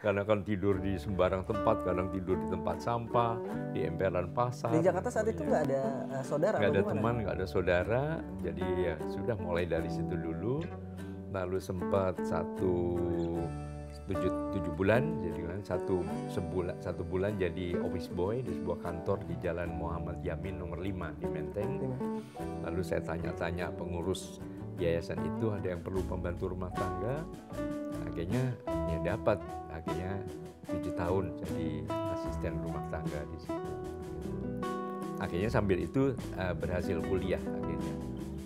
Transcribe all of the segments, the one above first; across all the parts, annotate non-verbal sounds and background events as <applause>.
Kadang kan tidur di sembarang tempat, kadang tidur di tempat sampah, di emperan pasar. Di Jakarta saat itu nggak ada uh, saudara? Nggak ada teman, nggak ada saudara. Jadi ya sudah mulai dari situ dulu. Lalu sempat satu tujuh, tujuh bulan, jadi kan satu sebulan satu bulan jadi office boy di sebuah kantor di Jalan Muhammad Yamin nomor 5 di Menteng. Lalu saya tanya-tanya pengurus yayasan itu ada yang perlu pembantu rumah tangga. Akhirnya ya dapat. Akhirnya tujuh tahun jadi asisten rumah tangga di situ. Akhirnya sambil itu eh, berhasil kuliah akhirnya.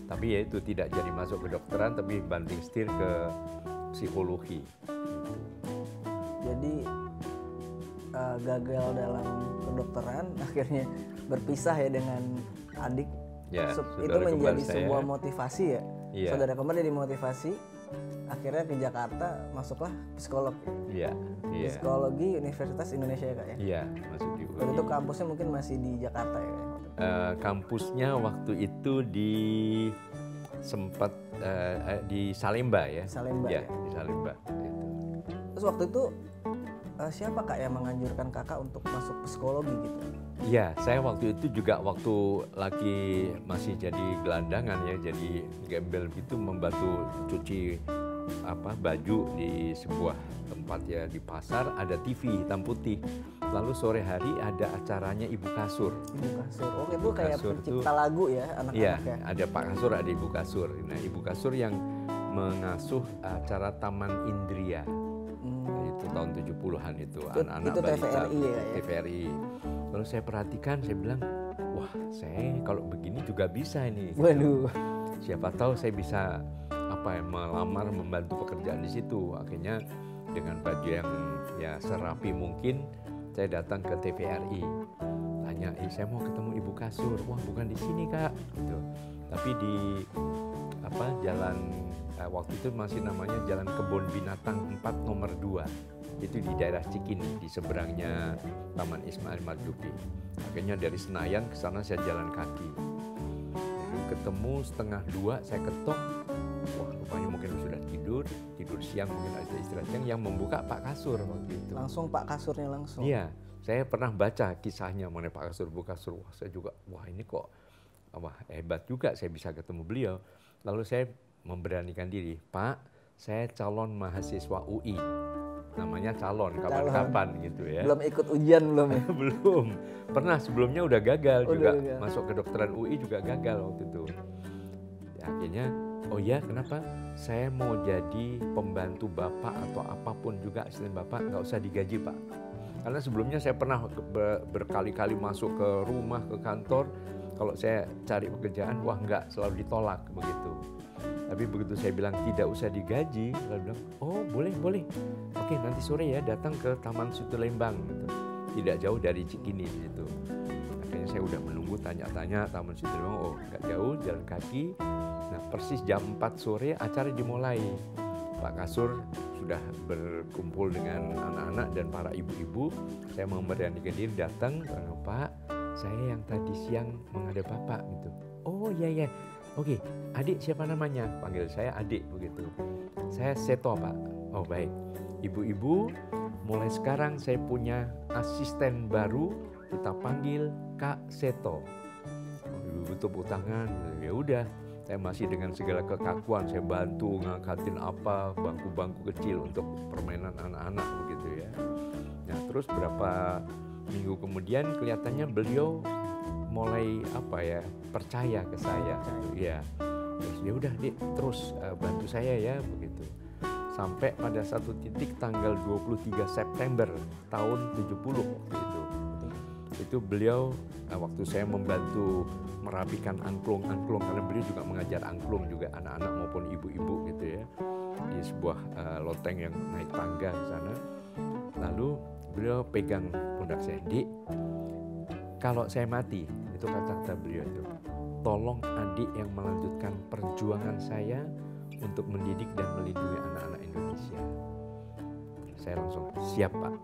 Tapi ya itu tidak jadi masuk ke dokteran, tapi banting setir ke psikologi. Jadi uh, gagal dalam kedokteran, <laughs> akhirnya berpisah ya dengan adik. Ya, itu menjadi saya. sebuah motivasi ya. Iya. Saudara kembar jadi motivasi. Akhirnya ke Jakarta masuklah psikolog. Iya, iya, Psikologi Universitas Indonesia ya kak ya. iya masuk di UI. itu kampusnya mungkin masih di Jakarta ya kak. Eh, kampusnya waktu itu di sempat eh, di Salemba ya. Salemba ya, ya. di Salemba. Gitu. Terus waktu itu eh, siapa kak yang menganjurkan kakak untuk masuk psikologi gitu? Iya, saya waktu itu juga waktu lagi masih jadi gelandangan ya, jadi gembel gitu membantu cuci apa baju di sebuah tempat ya di pasar ada TV hitam putih. Lalu sore hari ada acaranya Ibu Kasur. Ibu Kasur. Oh itu Ibu kayak Kasur pencipta lagu ya Iya, anak-anaknya. ada Pak Kasur, ada Ibu Kasur. Nah, Ibu Kasur yang mengasuh acara Taman Indria. Hmm. itu tahun 70-an itu Itu- anak-anak itu balita TVRI ya, ya? TVRI. Lalu saya perhatikan saya bilang wah saya kalau begini juga bisa ini Waduh. siapa tahu saya bisa apa ya melamar membantu pekerjaan di situ. Akhirnya dengan baju yang ya serapi mungkin saya datang ke TVRI tanya saya mau ketemu ibu kasur. Wah bukan di sini kak. Gitu. Tapi di apa jalan eh, waktu itu masih namanya jalan kebun binatang 4 nomor 2 itu di daerah Cikini di seberangnya Taman Ismail Marzuki akhirnya dari Senayan ke sana saya jalan kaki. Ketemu setengah dua saya ketok. Wah rupanya mungkin sudah tidur tidur siang mungkin ada istirahat siang yang membuka Pak Kasur waktu itu Langsung Pak Kasurnya langsung. Iya, saya pernah baca kisahnya mengenai Pak Kasur Bu Kasur. Wah, saya juga, wah ini kok wah, hebat juga saya bisa ketemu beliau. Lalu saya memberanikan diri, Pak, saya calon mahasiswa UI. Namanya calon, kapan-kapan gitu ya. Belum ikut ujian belum ya? <laughs> Belum. Pernah sebelumnya udah gagal Udah juga. gagal. Masuk kedokteran UI juga gagal waktu itu. Ya, akhirnya, oh ya kenapa? Saya mau jadi pembantu Bapak atau apa pun juga asisten Bapak, nggak usah digaji Pak. Karena sebelumnya saya pernah berkali-kali masuk ke rumah, ke kantor. Kalau saya cari pekerjaan, wah nggak, selalu ditolak begitu. Tapi begitu saya bilang tidak usah digaji, lalu bilang, oh boleh, boleh. Oke nanti sore ya datang ke Taman Situ Lembang. Gitu. Tidak jauh dari Cikini di situ. Akhirnya saya udah menunggu tanya-tanya Taman Situ Lembang, oh nggak jauh, jalan kaki. Nah persis jam 4 sore acara dimulai. Pak Kasur sudah berkumpul dengan anak-anak dan para ibu-ibu. Saya memberanikan diri datang, "Oh, Pak, saya yang tadi siang menghadap Bapak gitu. Oh iya iya, oke. Adik siapa namanya? Panggil saya adik begitu. Saya Seto Pak. Oh baik. Ibu-ibu, mulai sekarang saya punya asisten baru. Kita panggil Kak Seto. Ibu-ibu tepuk tangan. Ya udah, saya masih dengan segala kekakuan saya bantu ngangkatin apa bangku-bangku kecil untuk permainan anak-anak begitu ya. Nah terus berapa minggu kemudian kelihatannya beliau mulai apa ya percaya ke saya ya. Terus ya udah dik terus eh, bantu saya ya begitu. Sampai pada satu titik tanggal 23 September tahun 70 waktu itu beliau eh, waktu saya membantu merapikan angklung-angklung karena beliau juga mengajar angklung juga anak-anak maupun ibu-ibu gitu ya di sebuah eh, loteng yang naik tangga ke sana. Lalu beliau pegang pundak saya, "Dik, kalau saya mati, itu kata-kata beliau itu, tolong adik yang melanjutkan perjuangan saya untuk mendidik dan melindungi anak-anak Indonesia." Saya langsung siap pak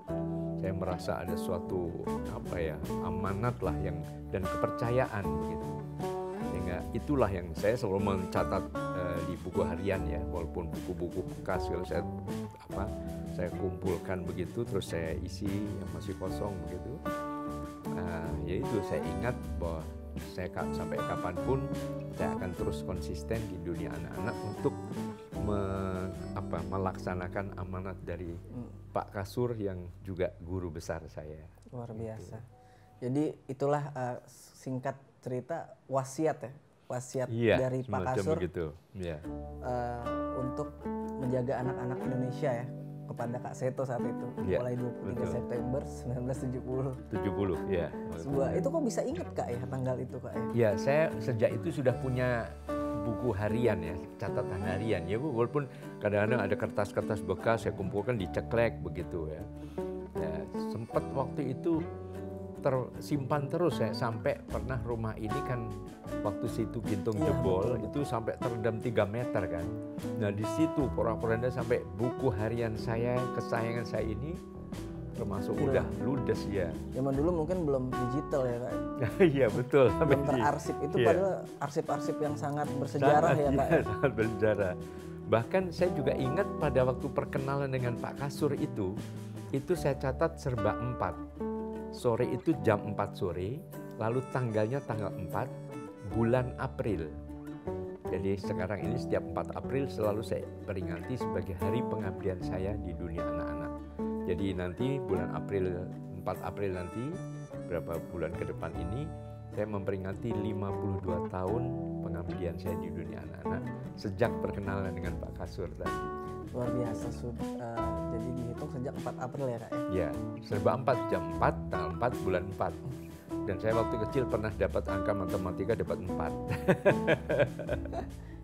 saya merasa ada suatu apa ya amanat lah yang dan kepercayaan begitu sehingga itulah yang saya selalu mencatat eh, di buku harian ya. Walaupun buku-buku bekas kalau saya apa saya kumpulkan begitu terus saya isi yang masih kosong begitu. Nah, ya itu saya ingat bahwa saya sampai kapan pun saya akan terus konsisten di dunia anak-anak untuk apa, melaksanakan amanat dari hmm. Pak Kasur yang juga guru besar saya. Luar biasa. Gitu. Jadi itulah uh, singkat cerita wasiat ya, wasiat iya, dari Pak Kasur begitu. Ya. Uh, untuk menjaga anak-anak Indonesia ya kepada Kak Seto saat itu ya, mulai 23 betul. September 1970. 70 ya. Sebuah itu kok bisa ingat Kak ya tanggal itu Kak ya? Ya, saya sejak itu sudah punya buku harian ya, catatan harian ya walaupun kadang-kadang ada kertas-kertas bekas saya kumpulkan diceklek begitu ya. Ya, sempat waktu itu tersimpan terus ya sampai pernah rumah ini kan waktu situ gintung ya, jebol betul. itu sampai terendam 3 meter kan. Nah di situ pora-poranda sampai buku harian saya kesayangan saya ini termasuk Gila. udah ludes ya. Zaman dulu mungkin belum digital ya kak. <laughs> Iya betul. Belum terarsip itu yeah. padahal arsip-arsip yang sangat bersejarah sangat, ya kak. Ya, sangat bersejarah. Bahkan saya juga ingat pada waktu perkenalan dengan Pak Kasur itu, itu saya catat serba empat sore itu jam 4 sore, lalu tanggalnya tanggal 4 bulan April. Jadi sekarang ini setiap 4 April selalu saya peringati sebagai hari pengabdian saya di dunia anak-anak. Jadi nanti bulan April 4 April nanti berapa bulan ke depan ini saya memperingati 52 tahun pengabdian saya di dunia anak-anak sejak perkenalan dengan Pak Kasur tadi. Luar biasa sudah uh, jadi dihitung sejak 4 April ya kak ya? Ya, serba 4 jam 4 tanggal 4 bulan 4 dan saya waktu kecil pernah dapat angka matematika dapat 4 <laughs>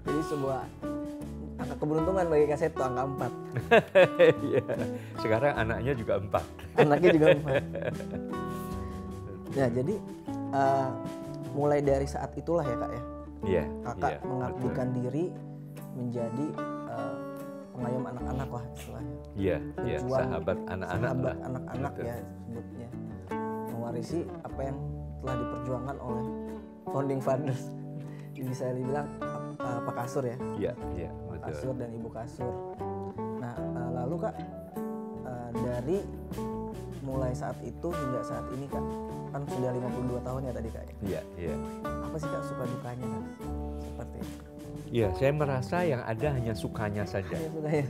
jadi sebuah angka keberuntungan bagi Kak Seto angka 4 <laughs> ya, sekarang anaknya juga 4 anaknya juga <laughs> 4 ya jadi uh, mulai dari saat itulah ya kak ya Iya. Kakak ya, mengabdikan diri menjadi pengayom anak-anak lah istilahnya. Iya, iya, sahabat anak-anak Sahabat anak-anak ya sebutnya. Mewarisi apa yang telah diperjuangkan oleh founding fathers. <laughs> Bisa dibilang uh, Pak Kasur ya. Iya, iya, Pak Kasur dan Ibu Kasur. Nah, uh, lalu Kak uh, dari mulai saat itu hingga saat ini Kak kan sudah 52 tahun ya tadi Kak ya. Iya, iya. Apa sih Kak suka dukanya Kak? Seperti itu. Iya, saya merasa yang ada hanya sukanya saja.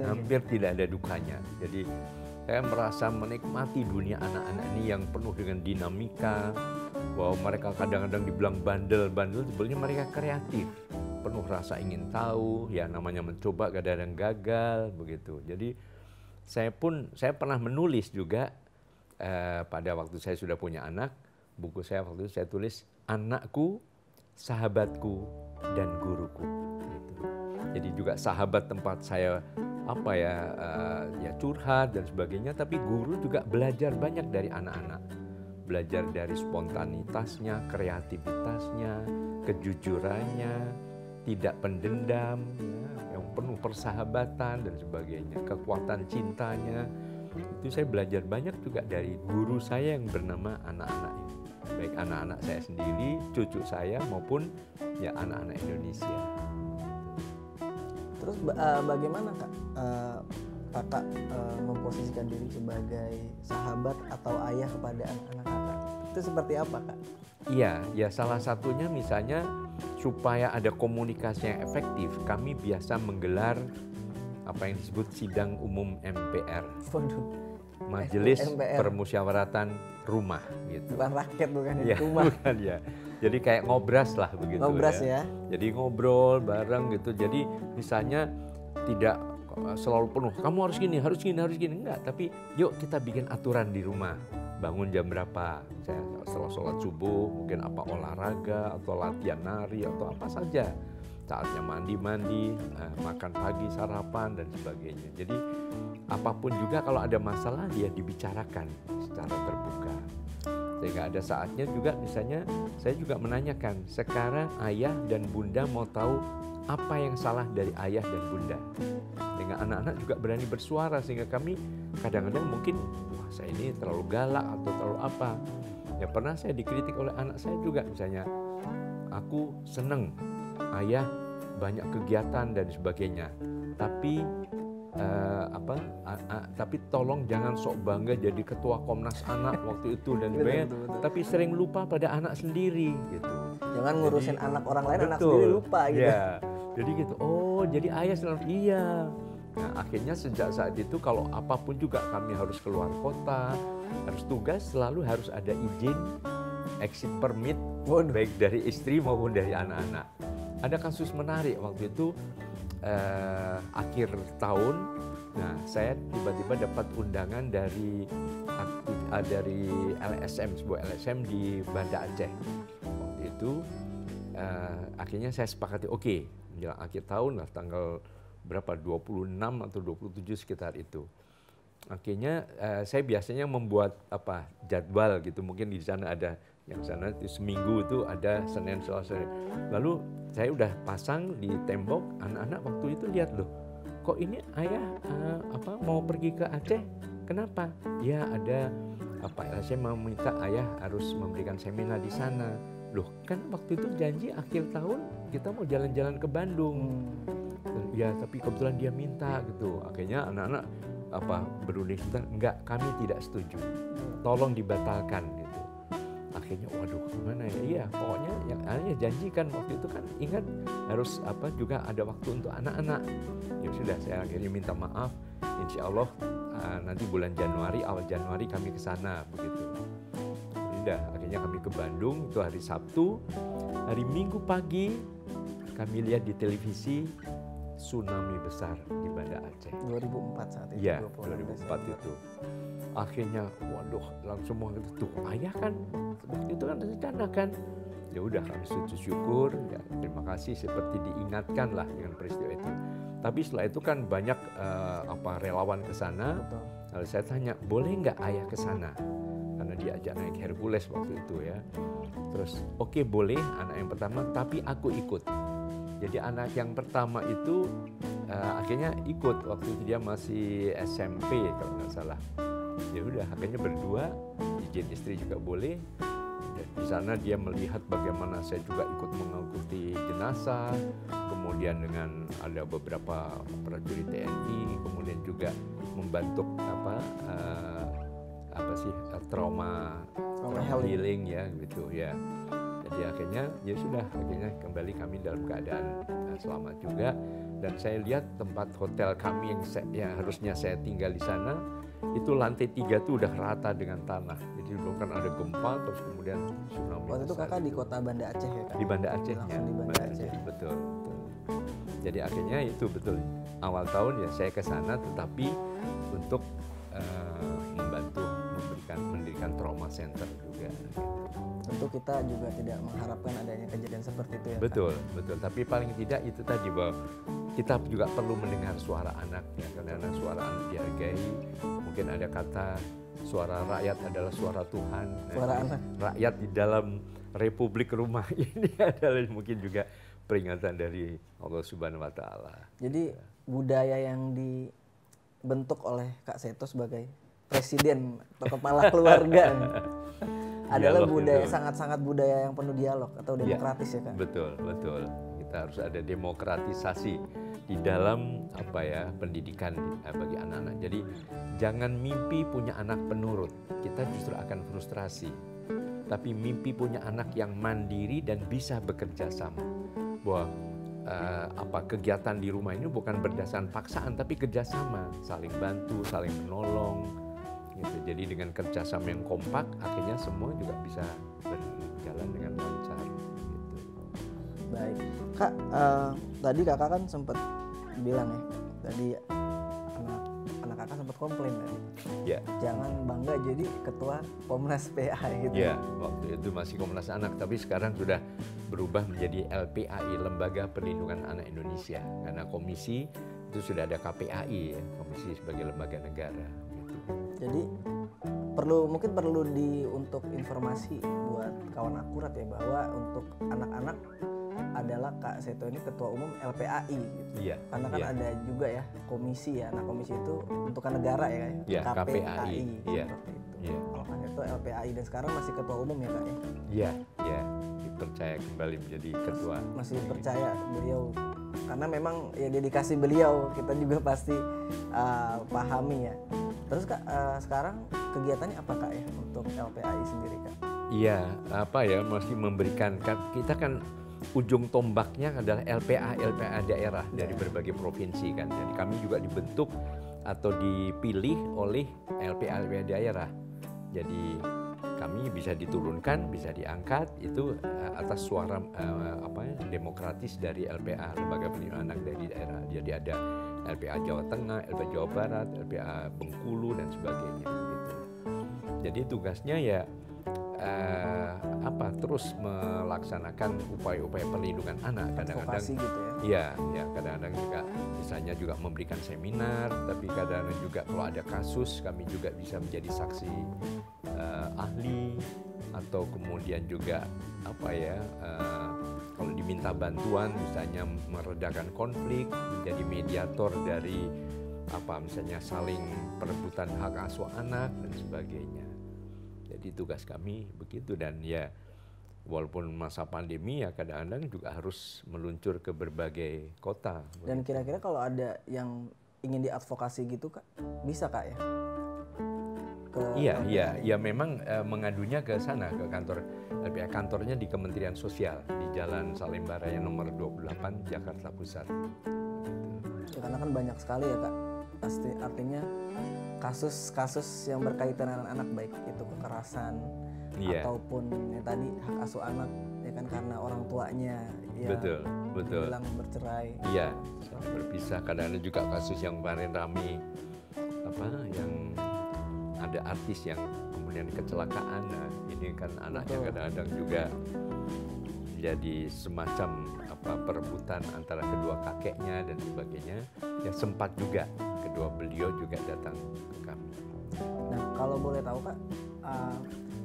Hampir tidak ada dukanya. Jadi saya merasa menikmati dunia anak-anak ini yang penuh dengan dinamika. Bahwa mereka kadang-kadang dibilang bandel-bandel, sebenarnya mereka kreatif. Penuh rasa ingin tahu, ya namanya mencoba kadang-kadang gagal begitu. Jadi saya pun saya pernah menulis juga eh, pada waktu saya sudah punya anak, buku saya waktu itu saya tulis anakku, sahabatku, dan guruku. Jadi juga sahabat tempat saya apa ya uh, ya curhat dan sebagainya tapi guru juga belajar banyak dari anak-anak. Belajar dari spontanitasnya kreativitasnya kejujurannya tidak pendendam ya, yang penuh persahabatan dan sebagainya kekuatan cintanya itu saya belajar banyak juga dari guru saya yang bernama anak-anak ini baik anak-anak saya sendiri cucu saya maupun ya anak-anak Indonesia Terus uh, bagaimana kak uh, kakak uh, memposisikan diri sebagai sahabat atau ayah kepada anak-anak kakak? Itu seperti apa kak? Iya, ya salah satunya misalnya supaya ada komunikasi yang efektif, kami biasa menggelar apa yang disebut sidang umum MPR. Majelis <laughs> MPR. Permusyawaratan Rumah gitu. Bukan rakyat bukan ya, rumah. Bukan ya. Jadi kayak ngobras lah begitu ngobras ya. ya. Jadi ngobrol bareng gitu. Jadi misalnya tidak selalu penuh. Kamu harus gini, harus gini, harus gini. Enggak, tapi yuk kita bikin aturan di rumah. Bangun jam berapa? Misalnya setelah sholat subuh, mungkin apa olahraga atau latihan nari atau apa saja. Saatnya mandi-mandi, eh, makan pagi, sarapan dan sebagainya. Jadi apa pun juga kalau ada masalah ya dibicarakan secara terbuka. Sehingga ada saatnya juga misalnya saya juga menanyakan, sekarang ayah dan bunda mau tahu apa yang salah dari ayah dan bunda. Dengan anak-anak juga berani bersuara sehingga kami kadang-kadang mungkin saya ini terlalu galak atau terlalu apa. Ya pernah saya dikritik oleh anak saya juga misalnya aku seneng ayah banyak kegiatan dan sebagainya. Tapi eh, apa a- a- tapi tolong jangan sok bangga jadi ketua Komnas Anak waktu itu dan <laughs> sebagainya tapi sering lupa pada anak sendiri gitu Jangan ngurusin Jadi, anak orang lain, anak Betul. sendiri lupa gitu. Ya, jadi gitu. Oh, jadi ayah selalu iya. Nah, akhirnya sejak saat itu kalau apa pun juga kami harus keluar kota, harus tugas selalu harus ada izin exit permit Waduh. baik dari istri maupun dari anak-anak. Ada kasus menarik waktu itu eh, akhir tahun. Nah, saya tiba-tiba dapat undangan dari ah, dari LSM sebuah LSM di Banda Aceh. Waktu itu eh, akhirnya saya sepakati oke menjelang akhir tahun lah tanggal berapa 26 atau 27 sekitar itu. Akhirnya eh, saya biasanya membuat apa jadwal gitu mungkin di sana ada yang sana itu seminggu itu ada Senin Selasa. Lalu saya udah pasang di tembok anak-anak waktu itu lihat loh kok ini ayah eh, apa mau pergi ke Aceh kenapa ya ada apa saya mau minta ayah harus memberikan seminar di sana loh kan waktu itu janji akhir tahun kita mau jalan-jalan ke Bandung Hmm. Ya tapi kebetulan dia minta gitu. Akhirnya anak-anak apa berunding sebentar. Enggak kami tidak setuju. Tolong dibatalkan gitu. Akhirnya waduh gimana ya? Iya pokoknya yang ayah janjikan waktu itu kan ingat harus apa juga ada waktu untuk anak-anak. Ya sudah saya akhirnya minta maaf. Insya Allah ah, nanti bulan Januari awal Januari kami ke sana begitu. Sudah akhirnya kami ke Bandung. Itu hari Sabtu. Hari Minggu pagi kami lihat di televisi tsunami besar di Banda Aceh 2004 saat itu. 26 2004 itu. Akhirnya, waduh, langsung gitu. Tuh, ayah kan waktu itu kan rencana kan. Ya udah kami sujud syukur, ya terima kasih seperti diingatkan lah dengan peristiwa itu. Tapi setelah itu kan banyak eh, apa relawan ke sana. Lalu saya tanya, boleh nggak ayah ke sana? Karena diajak naik Hercules waktu itu ya. Terus, oke boleh anak yang pertama, tapi aku ikut. Jadi anak yang pertama itu eh, akhirnya ikut waktu itu dia masih SMP kalau nggak salah. Ya udah akhirnya berdua, izin istri juga boleh. Dan di sana dia melihat bagaimana saya juga ikut mengikuti jenazah, kemudian dengan ada beberapa prajurit TNI, kemudian juga membantu apa eh, apa sih eh, trauma Trauma healing ya gitu ya. Jadi akhirnya ya sudah akhirnya kembali kami dalam keadaan eh, selamat juga dan saya lihat tempat hotel kami yang, saya- yang harusnya saya tinggal di sana itu lantai tiga tuh udah rata dengan tanah. Jadi dulu kan ada gempa terus kemudian tsunami. Waktu itu kakak di itu. kota Banda Aceh ya kak? di Banda Aceh ya. Di Banda Aceh. Betul, betul. Jadi akhirnya itu betul awal tahun ya saya ke sana tetapi untuk membantu memberikan mendirikan trauma center juga. gitu. Tentu kita juga tidak mengharapkan adanya kejadian seperti itu ya? Betul, betul. Tapi paling tidak itu tadi bahwa kita juga perlu mendengar suara anak ya karena suara anak dihargai. Mungkin ada kata suara rakyat adalah suara Tuhan. Nah, Suara jadi anak. Rakyat di dalam Republik rumah <laughs> ini adalah mungkin juga peringatan dari Allah Subhanahu Wa Taala. Jadi budaya yang dibentuk oleh Kak Seto sebagai presiden atau kepala keluarga <laughs> adalah Dialog budaya sangat-sangat budaya yang penuh dialog atau Iya. demokratis ya Kak? Betul, betul. Kita harus ada demokratisasi di dalam apa ya pendidikan eh, bagi anak-anak. Jadi jangan mimpi punya anak penurut. Kita justru akan frustrasi. Tapi mimpi punya anak yang mandiri dan bisa bekerja sama. Bahwa eh, apa kegiatan di rumah ini bukan berdasarkan paksaan tapi kerjasama, saling bantu, saling menolong. Gitu. Jadi dengan kerjasama yang kompak, akhirnya semua juga bisa berjalan dengan lancar. Gitu. Baik, Kak. eh, tadi kakak kan sempat bilang ya, tadi anak anak kakak sempat komplain tadi, Ya, jangan bangga jadi ketua Komnas PA gitu. ya, waktu itu masih Komnas Anak, tapi sekarang sudah berubah menjadi LPAI, Lembaga Perlindungan Anak Indonesia. Karena komisi itu sudah ada KPAI, ya, komisi sebagai lembaga negara. Jadi perlu mungkin perlu di untuk informasi buat kawan akurat ya bahwa untuk anak-anak adalah Kak Seto ini ketua umum LPAI gitu. Iya, Karena kan iya. ada juga ya komisi ya. Nah, komisi itu untukan negara ya, Iya, KPAI, iya. seperti itu. Iya. Kalau Kak Seto LPAI dan sekarang masih ketua umum ya Kak ya. Iya, iya, dipercaya kembali menjadi ketua. Masih percaya beliau karena memang ya dedikasi beliau kita juga pasti uh, pahami ya. Terus kak uh, sekarang kegiatannya apa kak ya untuk LPAI sendiri kak? Iya, apa ya masih memberikan kan kita kan ujung tombaknya adalah LPA LPA daerah dari berbagai provinsi kan. Jadi kami juga dibentuk atau dipilih oleh LPA LPA daerah. Jadi kami bisa diturunkan, bisa diangkat itu uh, atas suara uh, apa ya, demokratis dari LPA lembaga pelindungan anak dari daerah. Jadi ada LPA Jawa Tengah, LPA Jawa Barat, LPA Bengkulu dan sebagainya gitu. Jadi tugasnya ya uh, apa terus melaksanakan upaya-upaya perlindungan anak kadang-kadang gitu ya. Iya, ya kadang-kadang juga misalnya juga memberikan seminar, tapi kadang-kadang juga kalau ada kasus kami juga bisa menjadi saksi uh, ahli atau kemudian juga apa ya uh, kalau diminta bantuan misalnya meredakan konflik menjadi mediator dari apa misalnya saling perebutan hak asuh anak dan sebagainya jadi tugas kami begitu dan ya walaupun masa pandemi ya kadang-kadang juga harus meluncur ke berbagai kota. Dan kira-kira kalau ada yang ingin diadvokasi gitu kak, bisa kak ya? Ke iya iya ya memang uh, mengadunya ke sana ke kantor LPA kantornya di Kementerian Sosial di Jalan Salemba Raya nomor 28 Jakarta Pusat. Ya, karena kan banyak sekali ya kak, pasti artinya kasus-kasus yang berkaitan dengan anak baik itu kekerasan yeah. ataupun ya tadi hak asuh anak ya kan karena orang tuanya ya betul betul. bilang bercerai. Iya berpisah. Kadang-kadang juga kasus yang kemarin rame apa yang ada artis yang kemudian kecelakaan. Nah ini kan anaknya kadang-kadang juga jadi semacam apa perebutan antara kedua kakeknya dan sebagainya. Ya sempat juga kedua beliau juga datang ke kami. Nah kalau boleh tahu kak uh,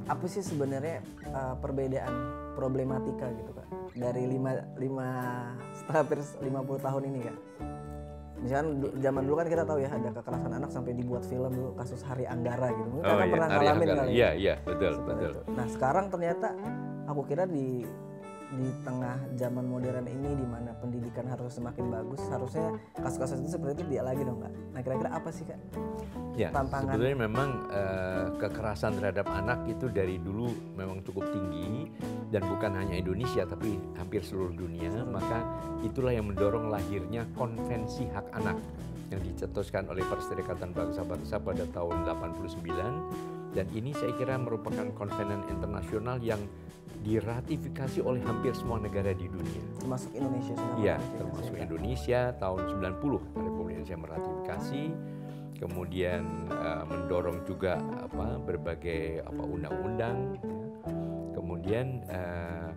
apa sih sebenarnya uh, perbedaan problematika gitu kak dari lima lima setelah lima puluh tahun ini kak misalkan zaman dulu kan kita tahu ya ada kekerasan anak sampai dibuat film dulu kasus Hari Anggara gitu mungkin oh, iya, pernah ngalamin kali ya? iya iya betul betul itu. nah sekarang ternyata aku kira di di tengah zaman modern ini di mana pendidikan harus semakin bagus harusnya kasus-kasus itu seperti itu tidak lagi dong kak. Nah kira-kira apa sih kak ya tantangan? sebetulnya memang uh, kekerasan terhadap anak itu dari dulu memang cukup tinggi dan bukan hanya Indonesia tapi hampir seluruh dunia. Maka itulah yang mendorong lahirnya konvensi hak anak yang dicetuskan oleh Perserikatan Bangsa-Bangsa pada tahun 89 dan ini saya kira merupakan konvenen internasional yang diratifikasi oleh hampir semua negara di dunia. Termasuk Indonesia Iya, termasuk Indonesia tahun 90 Republik Indonesia meratifikasi. Kemudian uh, mendorong juga apa berbagai apa undang-undang. Kemudian uh,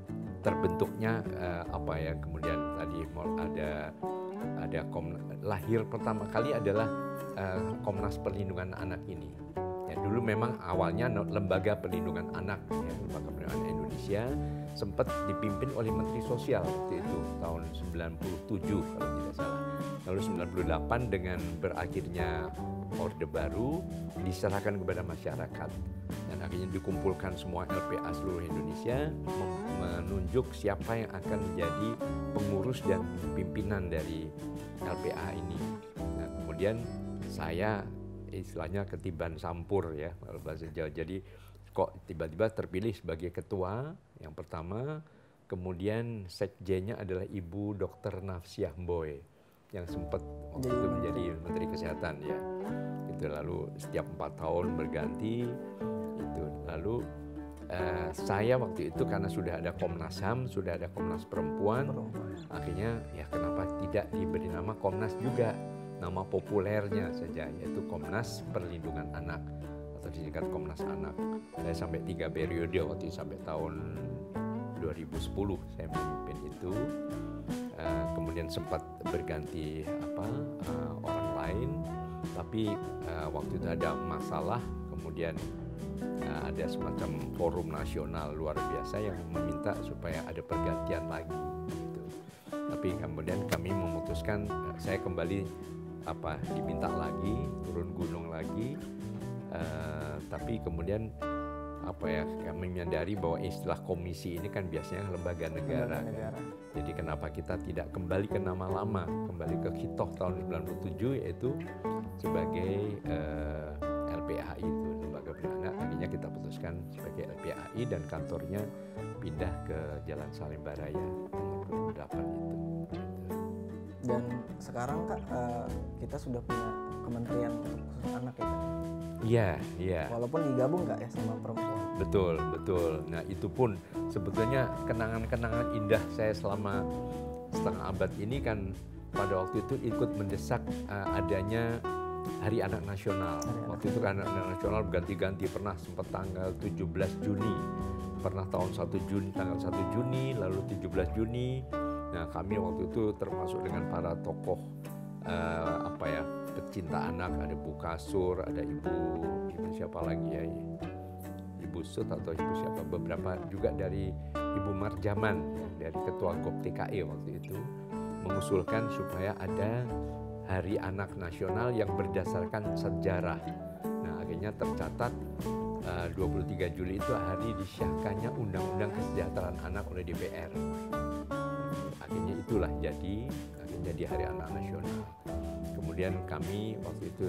terbentuknya uh, apa ya kemudian tadi ada ada kom, lahir pertama kali adalah uh, Komnas Perlindungan Anak ini dulu memang awalnya lembaga perlindungan anak ya lembaga perlindungan Indonesia sempat dipimpin oleh Menteri Sosial waktu itu tahun 97 kalau tidak salah lalu 98 dengan berakhirnya orde baru diserahkan kepada masyarakat dan akhirnya dikumpulkan semua LPA seluruh Indonesia menunjuk siapa yang akan menjadi pengurus dan pimpinan dari LPA ini. Nah, kemudian saya istilahnya ketiban sampur ya kalau bahasa Jawa. Jadi kok tiba-tiba terpilih sebagai ketua yang pertama, kemudian sekjennya adalah Ibu Dr. Nafsiah Boy yang sempat waktu itu menjadi Menteri Kesehatan ya. Itu lalu setiap empat tahun berganti itu lalu uh, saya waktu itu karena sudah ada Komnas HAM, sudah ada Komnas Perempuan, akhirnya ya kenapa tidak diberi nama Komnas juga nama populernya saja yaitu Komnas Perlindungan Anak atau disingkat Komnas Anak. Saya sampai tiga periode waktu sampai tahun 2010 saya memimpin itu. Uh, kemudian sempat berganti apa uh, orang lain, tapi uh, waktu itu ada masalah, kemudian uh, ada semacam forum nasional luar biasa yang meminta supaya ada pergantian lagi. Gitu. Tapi kemudian kami memutuskan uh, saya kembali apa diminta lagi turun gunung lagi uh, tapi kemudian apa ya kami menyadari bahwa istilah komisi ini kan biasanya lembaga negara. Lembaga negara. Jadi kenapa kita tidak kembali ke nama lama, kembali ke Kitoh tahun 97 yaitu sebagai eh, LPAI itu lembaga beranak. Akhirnya kita putuskan sebagai LPAI dan kantornya pindah ke Jalan Salimba Raya nomor 28 itu. Dan sekarang kak eh, kita sudah punya kementerian untuk khusus anak ya Kak? Iya, iya. Walaupun digabung nggak ya sama perempuan? Betul, betul. Nah itu pun sebetulnya kenangan-kenangan indah saya selama setengah abad ini kan pada waktu itu ikut mendesak uh, adanya Hari Anak Nasional. Hari Anak waktu itu kan Anak Nasional berganti-ganti pernah sempat tanggal 17 Juni, pernah tahun 1 Juni tanggal 1 Juni, lalu 17 Juni. Nah kami waktu itu termasuk dengan para tokoh uh, apa ya pecinta anak ada Bu Kasur, ada Ibu Ibu siapa lagi ya Ibu Sut atau Ibu siapa beberapa juga dari Ibu Marjaman dari Ketua GOP TKI waktu itu mengusulkan supaya ada Hari Anak Nasional yang berdasarkan sejarah. Nah akhirnya tercatat uh, 23 Juli itu hari disahkannya Undang-Undang Kesejahteraan Anak oleh DPR. Akhirnya itulah jadi akhirnya di Hari Anak Nasional. Kemudian kami waktu itu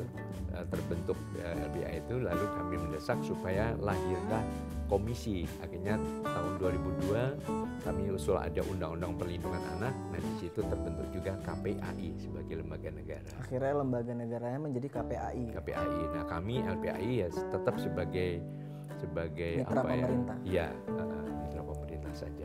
uh, terbentuk eh, LBI itu lalu kami mendesak supaya lahirlah komisi. Akhirnya tahun 2002 kami usul ada undang-undang perlindungan anak. Nah di situ terbentuk juga KPAI sebagai lembaga negara. Akhirnya lembaga negaranya menjadi KPAI KPAI nah kami LPAI ya tetap sebagai sebagai mitra apa pemerintah. Ya ya uh, mitra pemerintah saja